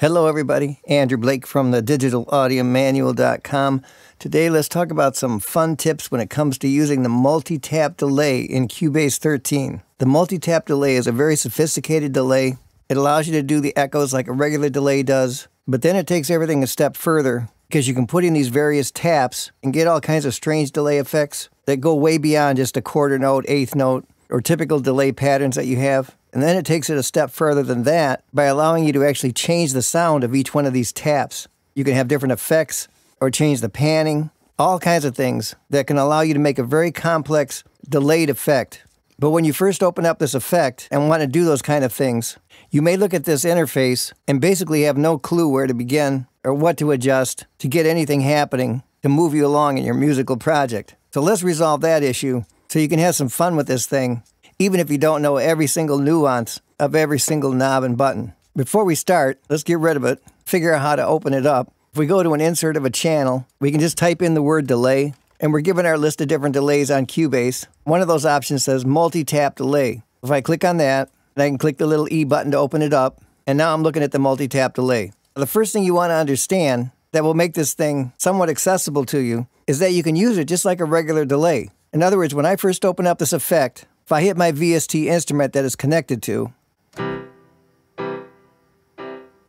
Hello, everybody. Andrew Blake from the digitalaudiomanual.com. Today, let's talk about some fun tips when it comes to using the multi tap delay in Cubase 13. The multi tap delay is a very sophisticated delay. It allows you to do the echoes like a regular delay does, but then it takes everything a step further because you can put in these various taps and get all kinds of strange delay effects that go way beyond just a quarter note, eighth note, or typical delay patterns that you have. And then it takes it a step further than that by allowing you to actually change the sound of each one of these taps. You can have different effects or change the panning, all kinds of things that can allow you to make a very complex delayed effect. But when you first open up this effect and want to do those kind of things, you may look at this interface and basically have no clue where to begin or what to adjust to get anything happening to move you along in your musical project. So let's resolve that issue so you can have some fun with this thing even if you don't know every single nuance of every single knob and button. Before we start, let's get rid of it, figure out how to open it up. If we go to an insert of a channel, we can just type in the word delay, and we're given our list of different delays on Cubase. One of those options says multi tap delay. If I click on that, I can click the little E button to open it up, and now I'm looking at the multi tap delay. The first thing you want to understand that will make this thing somewhat accessible to you is that you can use it just like a regular delay. In other words, when I first open up this effect, if I hit my VST instrument that is connected to,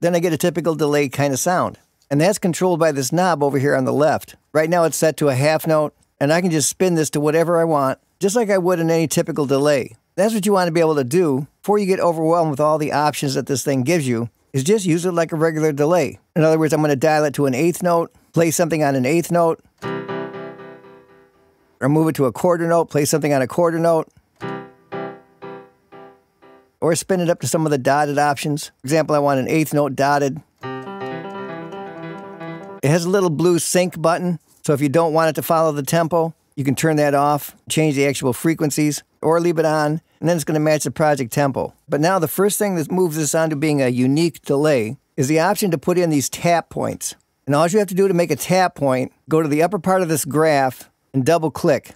then I get a typical delay kind of sound. And that's controlled by this knob over here on the left. Right now it's set to a half note, and I can just spin this to whatever I want, just like I would in any typical delay. That's what you want to be able to do before you get overwhelmed with all the options that this thing gives you, is just use it like a regular delay. In other words, I'm going to dial it to an eighth note, play something on an eighth note, or move it to a quarter note, play something on a quarter note, or spin it up to some of the dotted options. For example, I want an eighth note dotted. It has a little blue sync button, so if you don't want it to follow the tempo, you can turn that off, change the actual frequencies, or leave it on, and then it's going to match the project tempo. But now the first thing that moves this on to being a unique delay is the option to put in these tap points. And all you have to do to make a tap point, go to the upper part of this graph and double click.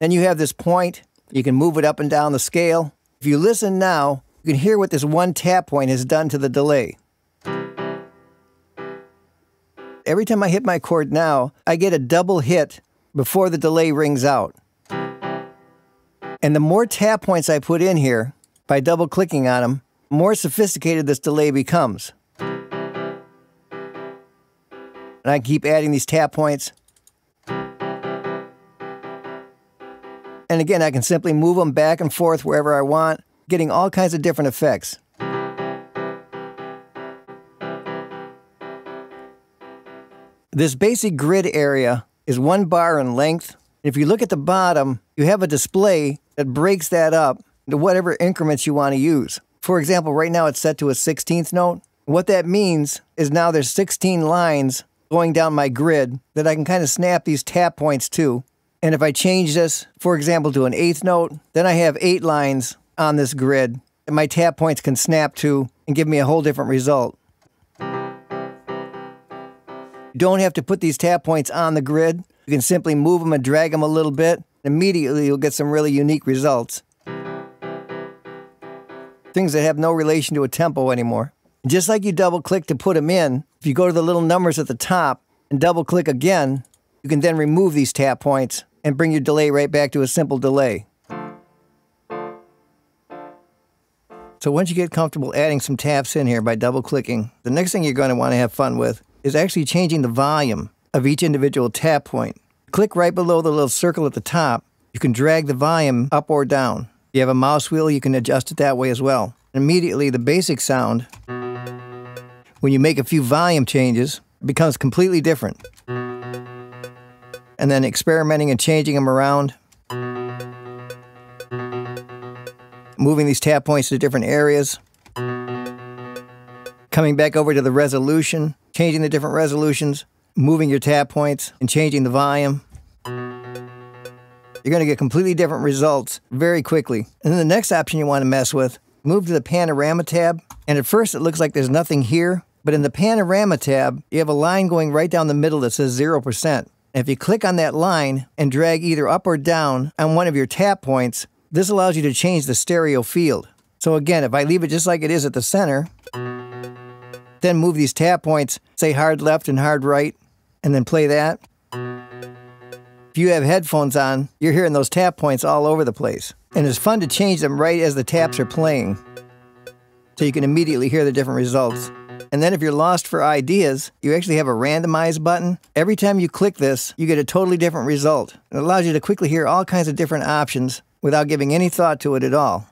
Then you have this point. You can move it up and down the scale. If you listen now, you can hear what this one tap point has done to the delay. Every time I hit my chord now, I get a double hit before the delay rings out. And the more tap points I put in here, by double clicking on them, more sophisticated this delay becomes. And I keep adding these tap points. And again, I can simply move them back and forth wherever I want, getting all kinds of different effects. This basic grid area is one bar in length. If you look at the bottom, you have a display that breaks that up into whatever increments you want to use. For example, right now it's set to a 16th note. What that means is now there's 16 lines going down my grid that I can kind of snap these tap points to. And if I change this, for example, to an eighth note, then I have eight lines on this grid And my tap points can snap to and give me a whole different result. You don't have to put these tap points on the grid. You can simply move them and drag them a little bit. Immediately, you'll get some really unique results. Things that have no relation to a tempo anymore. Just like you double click to put them in, if you go to the little numbers at the top and double click again, you can then remove these tap points and bring your delay right back to a simple delay. So once you get comfortable adding some taps in here by double clicking, the next thing you're going to want to have fun with is actually changing the volume of each individual tap point. Click right below the little circle at the top. You can drag the volume up or down. If you have a mouse wheel, you can adjust it that way as well. Immediately, the basic sound, when you make a few volume changes, becomes completely different. And then experimenting and changing them around moving these tap points to different areas, coming back over to the resolution, changing the different resolutions, moving your tap points, and changing the volume. You're going to get completely different results very quickly. And then the next option you want to mess with, move to the panorama tab. And at first it looks like there's nothing here, but in the panorama tab, you have a line going right down the middle that says 0%. If you click on that line and drag either up or down on one of your tap points, this allows you to change the stereo field. So again, if I leave it just like it is at the center, then move these tap points, say hard left and hard right, and then play that. If you have headphones on, you're hearing those tap points all over the place. And it's fun to change them right as the taps are playing. So you can immediately hear the different results. And then if you're lost for ideas, you actually have a randomize button. Every time you click this, you get a totally different result. It allows you to quickly hear all kinds of different options without giving any thought to it at all.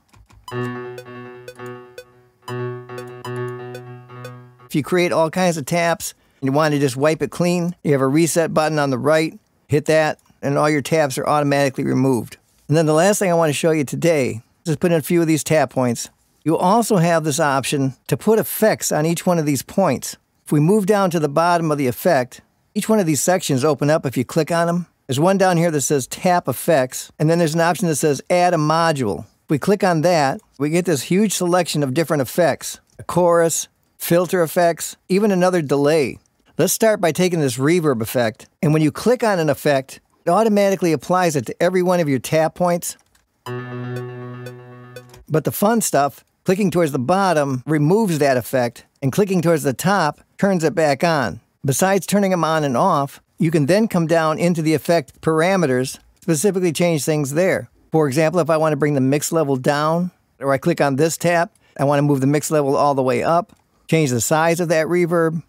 If you create all kinds of taps and you want to just wipe it clean, you have a reset button on the right, hit that, and all your taps are automatically removed. And then the last thing I want to show you today is put in a few of these tap points you also have this option to put effects on each one of these points. If we move down to the bottom of the effect, each one of these sections open up if you click on them. There's one down here that says Tap Effects, and then there's an option that says Add a Module. If we click on that, we get this huge selection of different effects a chorus, filter effects, even another delay. Let's start by taking this reverb effect, and when you click on an effect, it automatically applies it to every one of your tap points. But the fun stuff Clicking towards the bottom removes that effect, and clicking towards the top turns it back on. Besides turning them on and off, you can then come down into the effect parameters, specifically change things there. For example, if I want to bring the mix level down, or I click on this tap, I want to move the mix level all the way up, change the size of that reverb.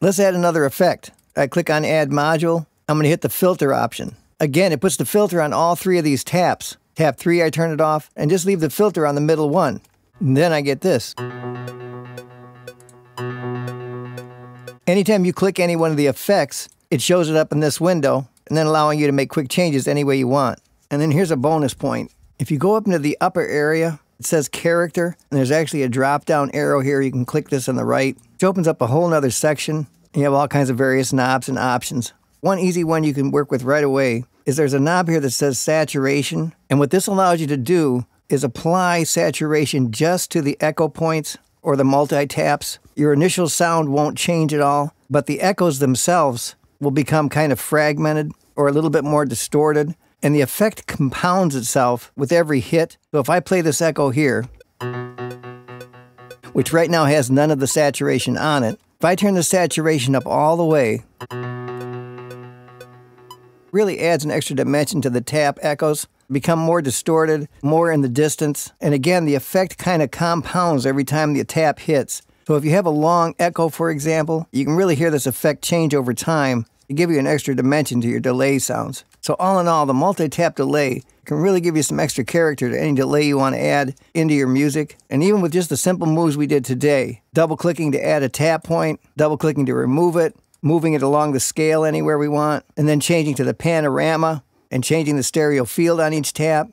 Let's add another effect. I click on Add Module. I'm going to hit the filter option. Again, it puts the filter on all three of these taps. Tap 3, I turn it off, and just leave the filter on the middle one. And then I get this. Anytime you click any one of the effects, it shows it up in this window, and then allowing you to make quick changes any way you want. And then here's a bonus point. If you go up into the upper area, it says character, and there's actually a drop down arrow here. You can click this on the right, which opens up a whole nother section. You have all kinds of various knobs and options. One easy one you can work with right away is there's a knob here that says saturation. And what this allows you to do is apply saturation just to the echo points or the multi taps. Your initial sound won't change at all, but the echoes themselves will become kind of fragmented or a little bit more distorted. And the effect compounds itself with every hit. So if I play this echo here, which right now has none of the saturation on it, if I turn the saturation up all the way, really adds an extra dimension to the tap echoes, become more distorted, more in the distance. And again, the effect kind of compounds every time the tap hits. So if you have a long echo, for example, you can really hear this effect change over time to give you an extra dimension to your delay sounds. So all in all, the multi-tap delay can really give you some extra character to any delay you want to add into your music. And even with just the simple moves we did today, double clicking to add a tap point, double clicking to remove it, moving it along the scale anywhere we want, and then changing to the panorama and changing the stereo field on each tap,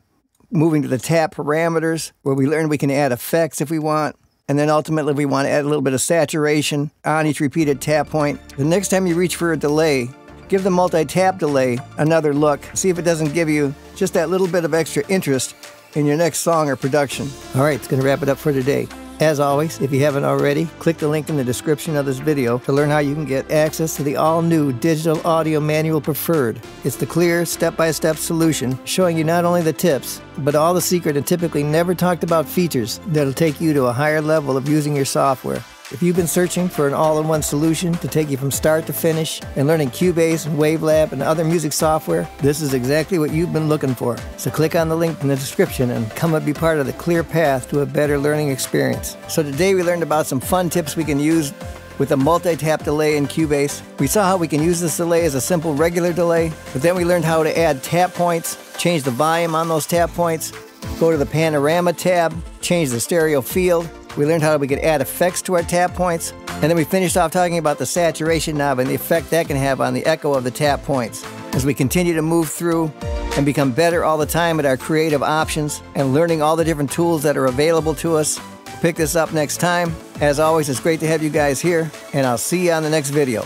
moving to the tap parameters where we learn we can add effects if we want. And then ultimately, we want to add a little bit of saturation on each repeated tap point. The next time you reach for a delay, give the multi tap delay another look. See if it doesn't give you just that little bit of extra interest in your next song or production. All right, it's going to wrap it up for today. As always, if you haven't already, click the link in the description of this video to learn how you can get access to the all-new Digital Audio Manual Preferred. It's the clear, step-by-step solution showing you not only the tips, but all the secret and typically never talked about features that'll take you to a higher level of using your software. If you've been searching for an all in one solution to take you from start to finish and learning Cubase and Wavelab and other music software, this is exactly what you've been looking for. So click on the link in the description and come and be part of the clear path to a better learning experience. So today we learned about some fun tips we can use with a multi-tap delay in Cubase. We saw how we can use this delay as a simple regular delay, but then we learned how to add tap points, change the volume on those tap points, go to the panorama tab, change the stereo field, we learned how we could add effects to our tap points, and then we finished off talking about the saturation knob and the effect that can have on the echo of the tap points. As we continue to move through and become better all the time at our creative options and learning all the different tools that are available to us, pick this up next time. As always, it's great to have you guys here, and I'll see you on the next video.